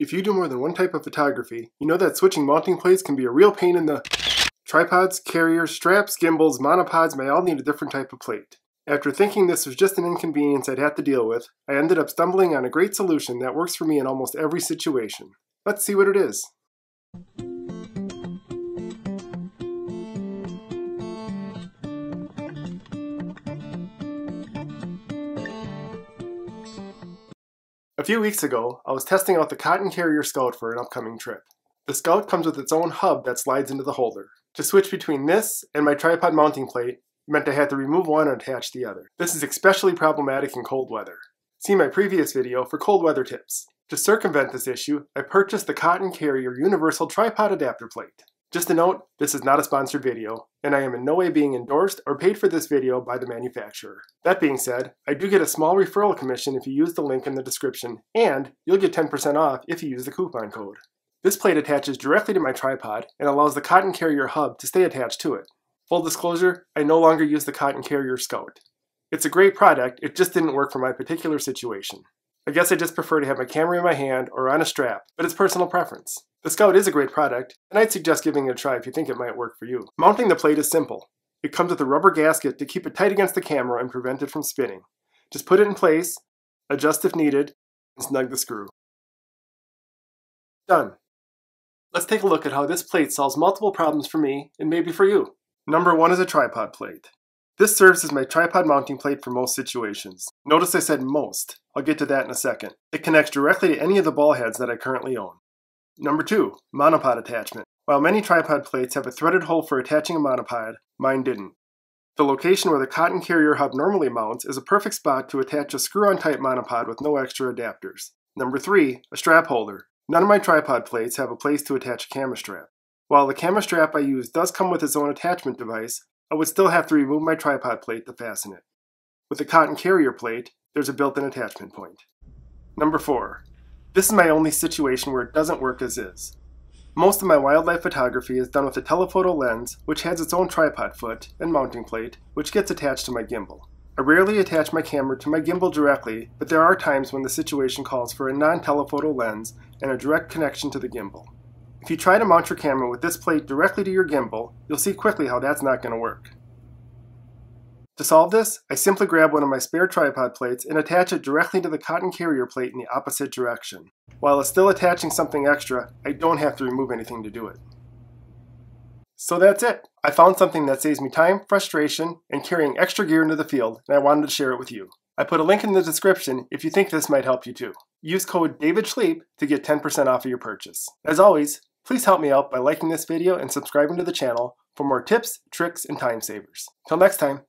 If you do more than one type of photography, you know that switching mounting plates can be a real pain in the tripods, carriers, straps, gimbals, monopods may all need a different type of plate. After thinking this was just an inconvenience I'd have to deal with, I ended up stumbling on a great solution that works for me in almost every situation. Let's see what it is. A few weeks ago, I was testing out the Cotton Carrier Skout for an upcoming trip. The Skout comes with its own hub that slides into the holder. To switch between this and my tripod mounting plate meant I had to remove one and attach the other. This is especially problematic in cold weather. See my previous video for cold weather tips. To circumvent this issue, I purchased the Cotton Carrier Universal Tripod Adapter Plate. Just a note, this is not a sponsored video, and I am in no way being endorsed or paid for this video by the manufacturer. That being said, I do get a small referral commission if you use the link in the description, and you'll get 10% off if you use the coupon code. This plate attaches directly to my tripod and allows the cotton carrier hub to stay attached to it. Full disclosure, I no longer use the cotton carrier Skout. It's a great product, it just didn't work for my particular situation. I guess I just prefer to have my camera in my hand or on a strap, but it's personal preference. The Skout is a great product, and I'd suggest giving it a try if you think it might work for you. Mounting the plate is simple. It comes with a rubber gasket to keep it tight against the camera and prevent it from spinning. Just put it in place, adjust if needed, and snug the screw. Done. Let's take a look at how this plate solves multiple problems for me and maybe for you. Number one is a tripod plate. This serves as my tripod mounting plate for most situations. Notice I said most. I'll get to that in a second. It connects directly to any of the ball heads that I currently own. Number two, monopod attachment. While many tripod plates have a threaded hole for attaching a monopod, mine didn't. The location where the cotton carrier hub normally mounts is a perfect spot to attach a screw-on type monopod with no extra adapters. Number three, a strap holder. None of my tripod plates have a place to attach a camera strap. While the camera strap I use does come with its own attachment device, I would still have to remove my tripod plate to fasten it. With the cotton carrier plate, there's a built-in attachment point. Number 4. This is my only situation where it doesn't work as is. Most of my wildlife photography is done with a telephoto lens, which has its own tripod foot and mounting plate, which gets attached to my gimbal. I rarely attach my camera to my gimbal directly, but there are times when the situation calls for a non-telephoto lens and a direct connection to the gimbal. If you try to mount your camera with this plate directly to your gimbal, you'll see quickly how that's not going to work. To solve this, I simply grab one of my spare tripod plates and attach it directly to the cotton carrier plate in the opposite direction. While it's still attaching something extra, I don't have to remove anything to do it. So that's it. I found something that saves me time, frustration, and carrying extra gear into the field, and I wanted to share it with you. I put a link in the description if you think this might help you too. Use code DAVIDSCHLIEPP to get 10% off of your purchase. As always, please help me out by liking this video and subscribing to the channel for more tips, tricks, and time savers. Till next time.